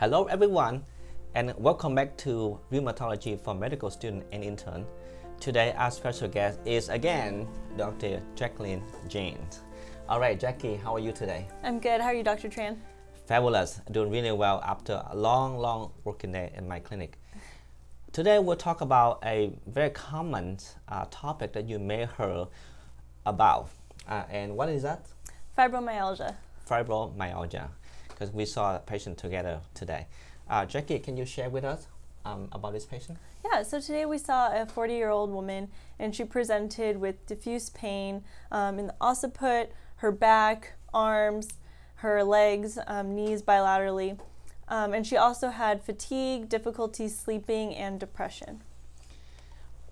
Hello everyone and welcome back to Rheumatology for Medical Student and Intern. Today our special guest is again Dr. Jacqueline James. All right, Jackie, how are you today? I'm good. How are you, Dr. Tran? Fabulous, doing really well after a long, long working day in my clinic. Today we'll talk about a very common uh, topic that you may heard about. Uh, and what is that? Fibromyalgia. Fibromyalgia, because we saw a patient together today. Uh, Jackie, can you share with us um, about this patient? Yeah, so today we saw a 40 year old woman and she presented with diffuse pain um, in the occiput, her back, arms, her legs, um, knees bilaterally. Um, and she also had fatigue, difficulty sleeping, and depression.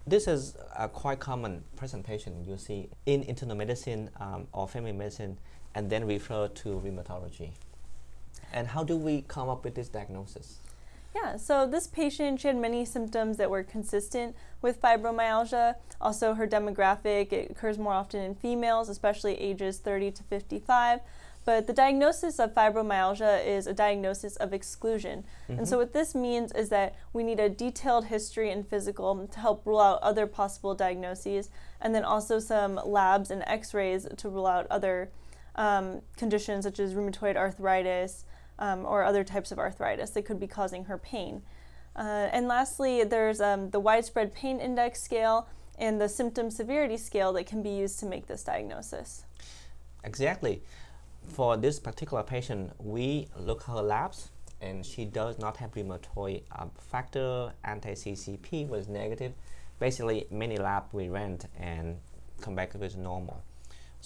This is a quite common presentation you see in internal medicine um, or family medicine and then refer to rheumatology. And how do we come up with this diagnosis? Yeah, so this patient, she had many symptoms that were consistent with fibromyalgia. Also, her demographic, it occurs more often in females, especially ages 30 to 55. But the diagnosis of fibromyalgia is a diagnosis of exclusion. Mm-hmm. And so, what this means is that we need a detailed history and physical to help rule out other possible diagnoses, and then also some labs and x rays to rule out other um, conditions such as rheumatoid arthritis um, or other types of arthritis that could be causing her pain. Uh, and lastly, there's um, the widespread pain index scale and the symptom severity scale that can be used to make this diagnosis. Exactly for this particular patient, we look her labs and she does not have rheumatoid uh, factor, anti-CCP was negative. Basically, many lab we ran and come back with normal.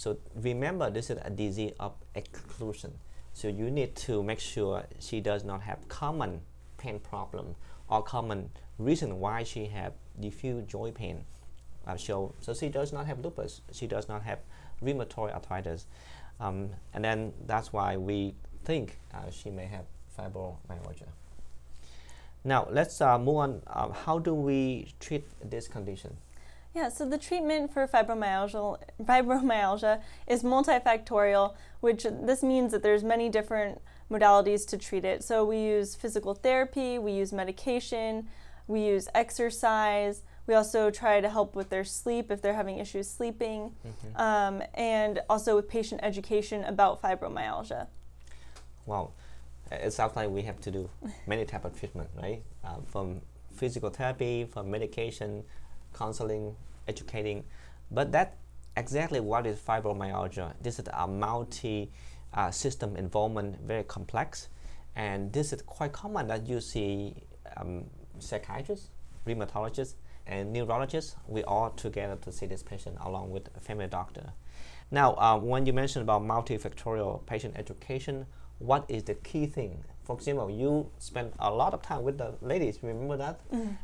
So remember, this is a disease of exclusion. So you need to make sure she does not have common pain problem or common reason why she have diffuse joint pain. Uh, so, so she does not have lupus. She does not have rheumatoid arthritis. Um, and then that's why we think uh, she may have fibromyalgia. Now let's uh, move on. Uh, how do we treat this condition? Yeah, so the treatment for fibromyalgia, fibromyalgia is multifactorial, which this means that there's many different modalities to treat it. So we use physical therapy, we use medication, we use exercise, we also try to help with their sleep if they're having issues sleeping, mm-hmm. um, and also with patient education about fibromyalgia. Wow, it sounds like we have to do many type of treatment, right? Uh, from physical therapy, from medication, counseling, educating, but that exactly what is fibromyalgia. This is a multi uh, system involvement, very complex, and this is quite common that you see um, psychiatrists, rheumatologists, and neurologists, we all together to see this patient along with a family doctor. Now, uh, when you mentioned about multifactorial patient education, what is the key thing? For example, you spend a lot of time with the ladies, remember that? Mm.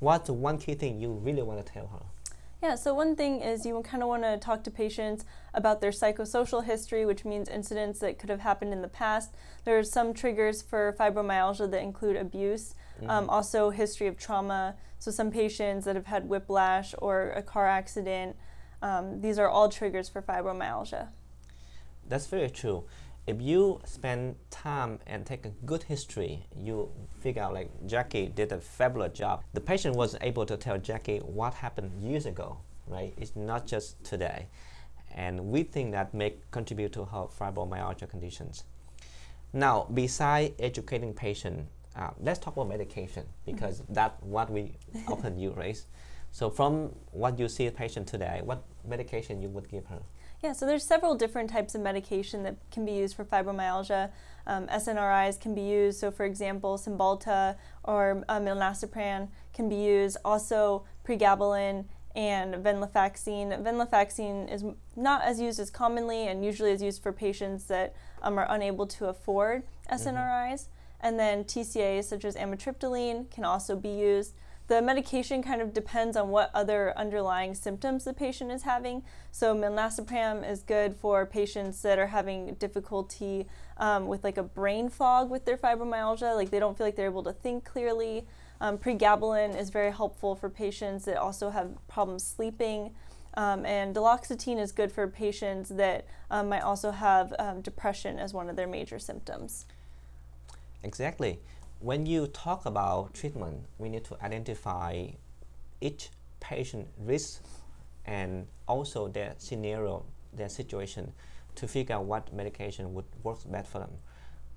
What's the one key thing you really want to tell her? Yeah, so one thing is you kind of want to talk to patients about their psychosocial history, which means incidents that could have happened in the past. There are some triggers for fibromyalgia that include abuse, um, mm-hmm. um, also history of trauma. So some patients that have had whiplash or a car accident, um, these are all triggers for fibromyalgia. That's very true. If you spend time and take a good history, you figure out like Jackie did a fabulous job. The patient was able to tell Jackie what happened years ago, right? It's not just today. And we think that may contribute to her fibromyalgia conditions. Now, beside educating patient, uh, let's talk about medication because mm-hmm. that's what we often use, right? So from what you see a patient today, what medication you would give her? Yeah, so there's several different types of medication that can be used for fibromyalgia. Um, SNRIs can be used. So, for example, Cymbalta or uh, milnacipran can be used. Also, pregabalin and venlafaxine. Venlafaxine is not as used as commonly and usually is used for patients that um, are unable to afford SNRIs. Mm-hmm. And then TCAs such as amitriptyline can also be used. The medication kind of depends on what other underlying symptoms the patient is having. So milnacipran is good for patients that are having difficulty um, with like a brain fog with their fibromyalgia, like they don't feel like they're able to think clearly. Um, pregabalin is very helpful for patients that also have problems sleeping. Um, and duloxetine is good for patients that um, might also have um, depression as one of their major symptoms. Exactly. When you talk about treatment, we need to identify each patient risk and also their scenario, their situation, to figure out what medication would work best for them.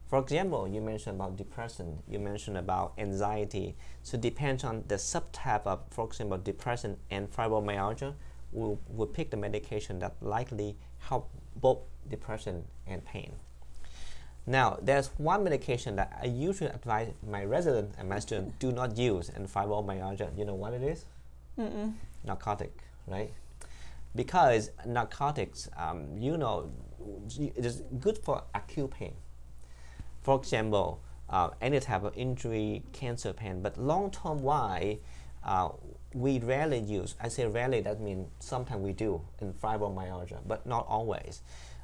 For example, you mentioned about depression, you mentioned about anxiety. So depends on the subtype of, for example, depression and fibromyalgia, we'll, we'll pick the medication that likely help both depression and pain. Now, there's one medication that I usually advise my resident and my student do not use in fibromyalgia. You know what it is? Mm-mm. Narcotic, right? Because narcotics, um, you know, it is good for acute pain. For example, uh, any type of injury, cancer pain, but long-term why uh, we rarely use. I say rarely, that means sometimes we do in fibromyalgia, but not always.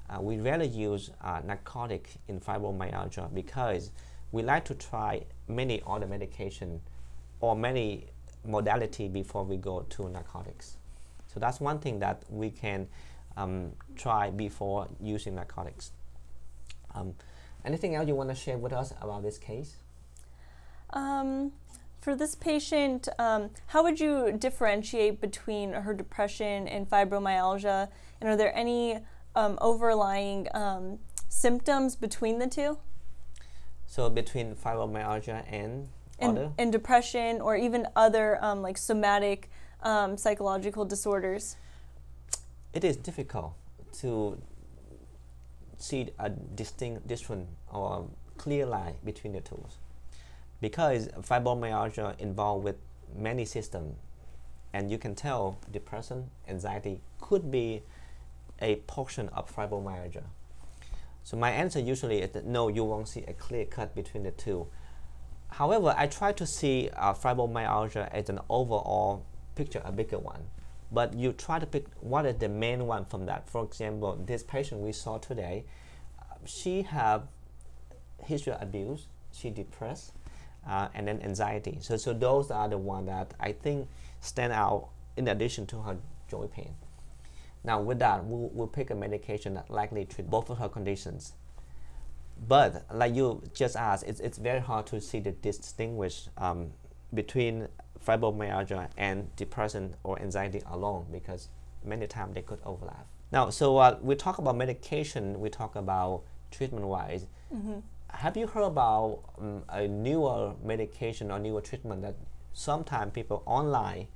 Uh, we rarely use uh, narcotic in fibromyalgia because we like to try many other medication or many modality before we go to narcotics. So that's one thing that we can um, try before using narcotics. Um, anything else you want to share with us about this case? Um, for this patient, um, how would you differentiate between her depression and fibromyalgia? And are there any um, overlying um, symptoms between the two? So between fibromyalgia and, and and depression, or even other um, like somatic um, psychological disorders. It is difficult to see a distinct, different, or clear line between the two, because fibromyalgia involved with many systems, and you can tell depression, anxiety could be a portion of fibromyalgia. So my answer usually is that no, you won't see a clear cut between the two. However, I try to see uh, fibromyalgia as an overall picture, a bigger one. But you try to pick what is the main one from that. For example, this patient we saw today, she have history of abuse, she depressed, uh, and then anxiety. So, so those are the one that I think stand out in addition to her joint pain. Now with that, we'll, we'll pick a medication that likely treat both of her conditions. But like you just asked, it's, it's very hard to see the distinguish um, between fibromyalgia and depression or anxiety alone because many times they could overlap. Now, so uh, we talk about medication, we talk about treatment-wise. Mm-hmm. Have you heard about um, a newer medication or newer treatment that sometimes people online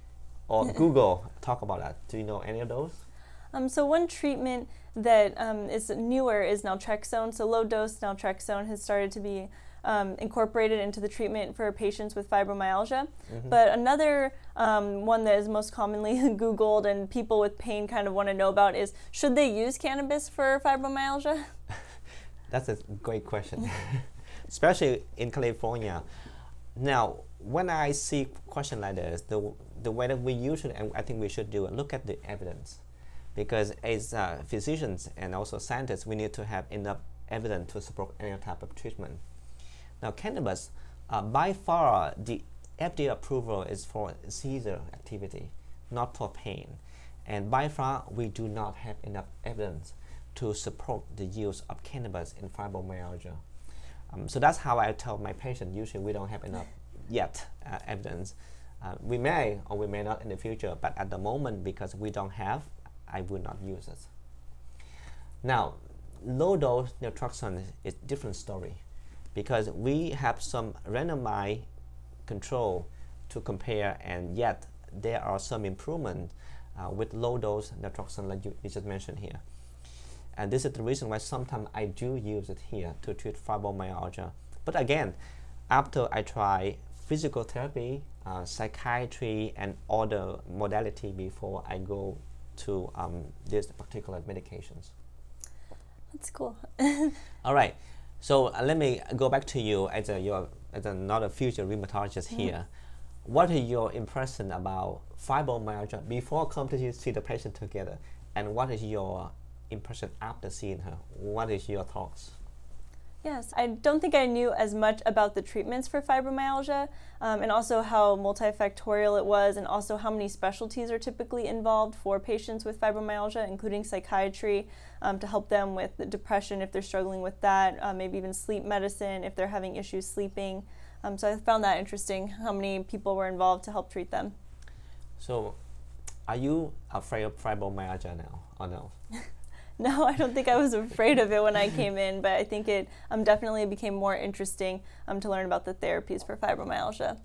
or Google talk about that? Do you know any of those? Um, so one treatment that um, is newer is naltrexone. So low dose naltrexone has started to be um, incorporated into the treatment for patients with fibromyalgia. Mm-hmm. But another um, one that is most commonly Googled and people with pain kind of want to know about is should they use cannabis for fibromyalgia? That's a great question, especially in California. Now, when I see question like this, the the way that we usually, and I think we should do it, look at the evidence because as uh, physicians and also scientists, we need to have enough evidence to support any type of treatment. Now, cannabis, uh, by far, the FDA approval is for seizure activity, not for pain. And by far, we do not have enough evidence to support the use of cannabis in fibromyalgia. Um, so that's how I tell my patient, usually we don't have enough yet uh, evidence. Uh, we may or we may not in the future, but at the moment, because we don't have I will not use it. Now, low dose naltrexone is different story because we have some randomized control to compare and yet there are some improvement uh, with low dose naltrexone like you, you just mentioned here. And this is the reason why sometimes I do use it here to treat fibromyalgia. But again, after I try physical therapy, uh, psychiatry, and other modality before I go to um, these particular medications. That's cool. All right. So uh, let me go back to you as a your as another future rheumatologist mm-hmm. here. What is your impression about fibromyalgia before come to see the patient together, and what is your impression after seeing her? What is your thoughts? Yes, I don't think I knew as much about the treatments for fibromyalgia um, and also how multifactorial it was, and also how many specialties are typically involved for patients with fibromyalgia, including psychiatry um, to help them with depression if they're struggling with that, uh, maybe even sleep medicine if they're having issues sleeping. Um, so I found that interesting how many people were involved to help treat them. So, are you afraid of fibromyalgia now or no? No, I don't think I was afraid of it when I came in, but I think it um, definitely became more interesting um, to learn about the therapies for fibromyalgia.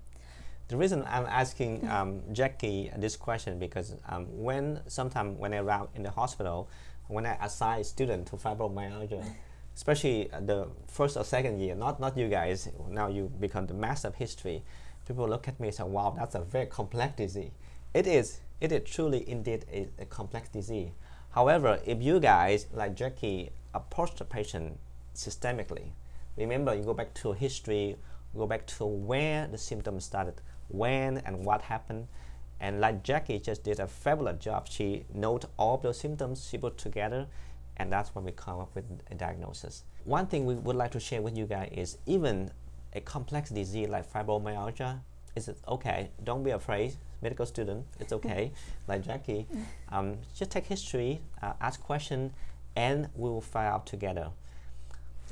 The reason I'm asking um, Jackie this question because um, when sometime when I around in the hospital, when I assign student to fibromyalgia, especially the first or second year, not not you guys, now you become the master of history, people look at me and say, wow, that's a very complex disease. It is, it is truly indeed a, a complex disease. However, if you guys, like Jackie, approach the patient systemically, remember you go back to history, go back to where the symptoms started, when and what happened, and like Jackie just did a fabulous job. She noted all those symptoms, she put together, and that's when we come up with a diagnosis. One thing we would like to share with you guys is even a complex disease like fibromyalgia is okay. Don't be afraid medical student, it's okay, like Jackie. Um, just take history, uh, ask question, and we will find out together.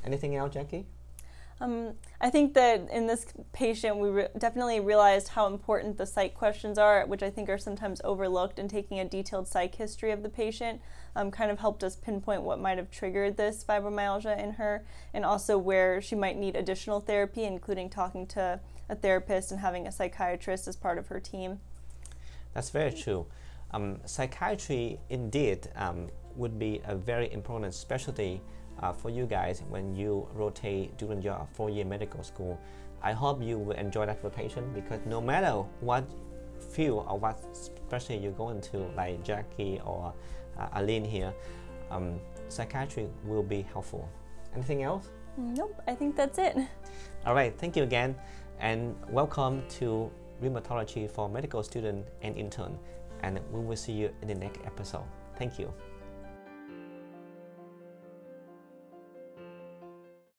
Anything else, Jackie? Um, I think that in this patient, we re definitely realized how important the psych questions are, which I think are sometimes overlooked, and taking a detailed psych history of the patient um, kind of helped us pinpoint what might have triggered this fibromyalgia in her, and also where she might need additional therapy, including talking to a therapist and having a psychiatrist as part of her team. That's very true. Um, psychiatry indeed um, would be a very important specialty uh, for you guys when you rotate during your four-year medical school. I hope you will enjoy that rotation because no matter what field or what specialty you go into, like Jackie or uh, Aline here, um, psychiatry will be helpful. Anything else? Nope, I think that's it. All right, thank you again, and welcome to rheumatology for medical student and intern. And we will see you in the next episode. Thank you.